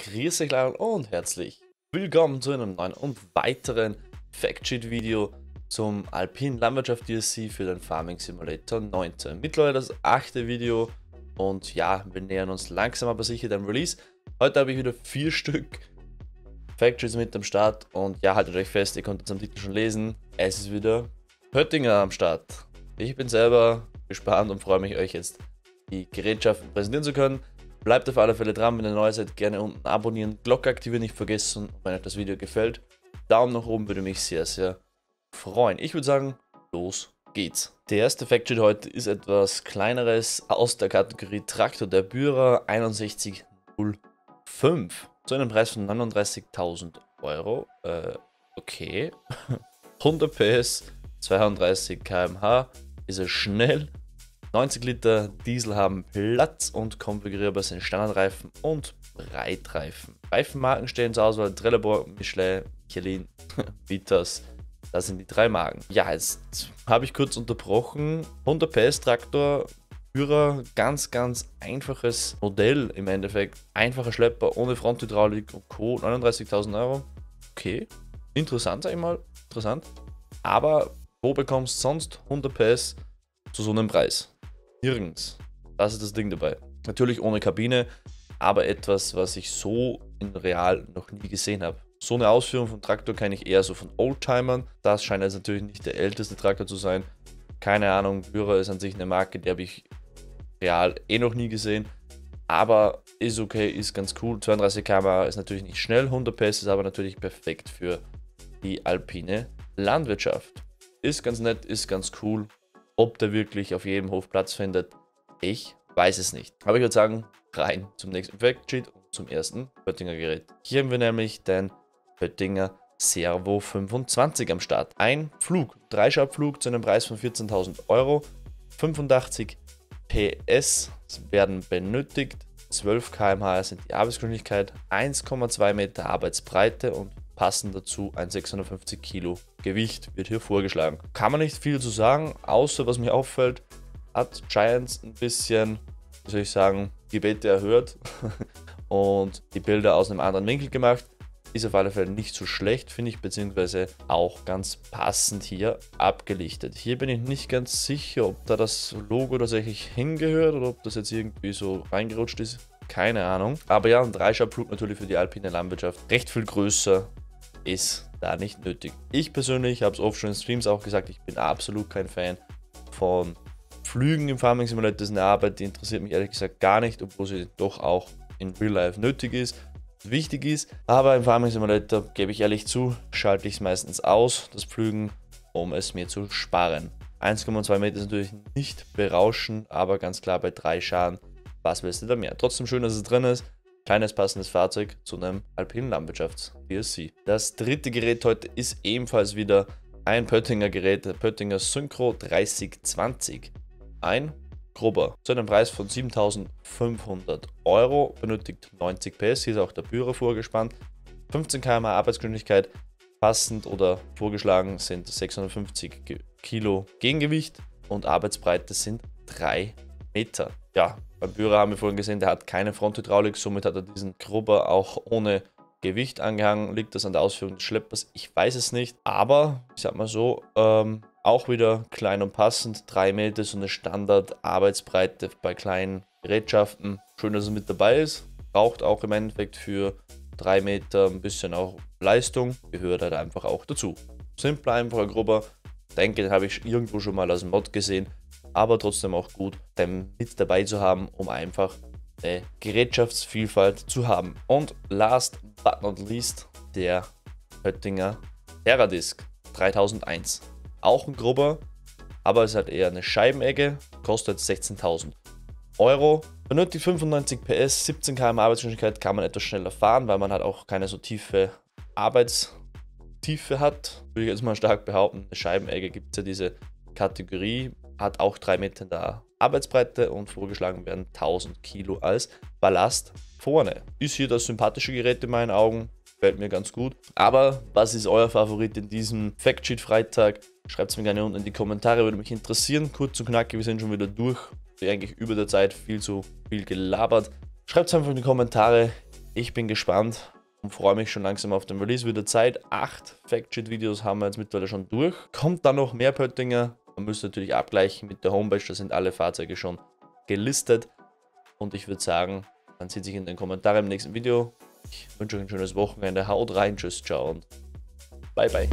Grüß euch Leute und herzlich willkommen zu einem neuen und weiteren Factsheet-Video zum Alpine Landwirtschaft DLC für den Farming Simulator 19. Mittlerweile das achte Video und ja, wir nähern uns langsam aber sicher dem Release. Heute habe ich wieder vier Stück Factories mit am Start und ja, haltet euch fest, ihr konntet es am Titel schon lesen, es ist wieder Höttinger am Start. Ich bin selber gespannt und freue mich, euch jetzt die Gerätschaften präsentieren zu können. Bleibt auf alle Fälle dran, wenn ihr neu seid, gerne unten abonnieren, Glocke aktivieren nicht vergessen wenn euch das Video gefällt, Daumen nach oben würde mich sehr, sehr freuen. Ich würde sagen, los geht's. Der erste Factsheet heute ist etwas kleineres aus der Kategorie Traktor der Bührer 6105 zu einem Preis von 39.000 Euro. Äh, okay. 100 PS, 32 km/h, ist er schnell 90 Liter Diesel haben Platz und konfigurierbar sind Standardreifen und Breitreifen. Reifenmarken stehen zur Auswahl Trelleborg, Michelin, Michelin, Vitas. Das sind die drei Marken. Ja, jetzt habe ich kurz unterbrochen. 100 PS Traktor, Führer, ganz, ganz einfaches Modell im Endeffekt. Einfacher Schlepper ohne Fronthydraulik und Co. 39.000 Euro. Okay, interessant, sag ich mal. Interessant. Aber wo bekommst du sonst 100 PS zu so einem Preis? Nirgends. Das ist das Ding dabei. Natürlich ohne Kabine, aber etwas, was ich so in real noch nie gesehen habe. So eine Ausführung von Traktor kenne ich eher so von Oldtimern. Das scheint jetzt natürlich nicht der älteste Traktor zu sein. Keine Ahnung, Bührer ist an sich eine Marke, die habe ich real eh noch nie gesehen. Aber ist okay, ist ganz cool. 32 km ist natürlich nicht schnell, 100 PS ist aber natürlich perfekt für die alpine Landwirtschaft. Ist ganz nett, ist ganz cool. Ob der wirklich auf jedem Hof Platz findet, ich weiß es nicht. Aber ich würde sagen, rein zum nächsten Factsheet und zum ersten Pöttinger Gerät. Hier haben wir nämlich den Pöttinger Servo 25 am Start. Ein Flug, Dreischaltflug zu einem Preis von 14.000 Euro. 85 PS werden benötigt. 12 km/h sind die Arbeitsgeschwindigkeit, 1,2 Meter Arbeitsbreite und passend dazu ein 650 Kilo Gewicht wird hier vorgeschlagen. Kann man nicht viel zu sagen, außer was mir auffällt, hat Giants ein bisschen, wie soll ich sagen, Gebete erhört und die Bilder aus einem anderen Winkel gemacht. Ist auf alle Fälle nicht so schlecht, finde ich, beziehungsweise auch ganz passend hier abgelichtet. Hier bin ich nicht ganz sicher, ob da das Logo tatsächlich hingehört oder ob das jetzt irgendwie so reingerutscht ist. Keine Ahnung. Aber ja, ein Dreischaltflug natürlich für die alpine Landwirtschaft recht viel größer ist da nicht nötig. Ich persönlich habe es oft schon in Streams auch gesagt, ich bin absolut kein Fan von Flügen im Farming Simulator. Das ist eine Arbeit, die interessiert mich ehrlich gesagt gar nicht, obwohl sie doch auch in Real Life nötig ist, wichtig ist. Aber im Farming Simulator, gebe ich ehrlich zu, schalte ich es meistens aus, das Pflügen, um es mir zu sparen. 1,2 Meter ist natürlich nicht berauschend, aber ganz klar bei drei Schaden, was willst du da mehr? Trotzdem schön, dass es drin ist. Kleines passendes Fahrzeug zu einem alpinen Landwirtschafts-DSC. Das dritte Gerät heute ist ebenfalls wieder ein Pöttinger Gerät, der Pöttinger Synchro 3020. Ein grober, zu einem Preis von 7500 Euro, benötigt 90 PS, hier ist auch der Bührer vorgespannt, 15 km Arbeitsgeschwindigkeit, passend oder vorgeschlagen sind 650 Kilo Gegengewicht und Arbeitsbreite sind 3 Meter. Ja, beim Bührer haben wir vorhin gesehen, der hat keine Fronthydraulik, somit hat er diesen Grubber auch ohne Gewicht angehangen. Liegt das an der Ausführung des Schleppers? Ich weiß es nicht. Aber, ich sag mal so, ähm, auch wieder klein und passend. 3 Meter, so eine Standard-Arbeitsbreite bei kleinen Gerätschaften. Schön, dass er mit dabei ist. Braucht auch im Endeffekt für 3 Meter ein bisschen auch Leistung. Gehört halt einfach auch dazu. Simpler, einfacher Grubber. Denke, den habe ich irgendwo schon mal als Mod gesehen aber trotzdem auch gut, den mit dabei zu haben, um einfach eine Gerätschaftsvielfalt zu haben. Und last but not least der Höttinger Terradisk 3001. Auch ein grober, aber es hat eher eine Scheibenecke, kostet 16.000 Euro. Benötigt 95 PS, 17 km Arbeitsgeschwindigkeit, kann man etwas schneller fahren, weil man halt auch keine so tiefe Arbeitstiefe hat. Würde ich jetzt mal stark behaupten. Eine Scheibenecke gibt es ja diese Kategorie hat auch 3 Meter in der Arbeitsbreite und vorgeschlagen werden 1000 Kilo als Ballast vorne. Ist hier das sympathische Gerät in meinen Augen, gefällt mir ganz gut. Aber was ist euer Favorit in diesem Factsheet Freitag? Schreibt es mir gerne unten in die Kommentare, würde mich interessieren. Kurz und knackig, wir sind schon wieder durch. Eigentlich über der Zeit viel zu viel gelabert. Schreibt es einfach in die Kommentare. Ich bin gespannt und freue mich schon langsam auf den Release. Wieder Zeit. Acht Factsheet-Videos haben wir jetzt mittlerweile schon durch. Kommt dann noch mehr Pöttinger. Man müsste natürlich abgleichen mit der Homepage. Da sind alle Fahrzeuge schon gelistet. Und ich würde sagen, man sieht sich in den Kommentaren im nächsten Video. Ich wünsche euch ein schönes Wochenende. Haut rein, tschüss, ciao und bye bye.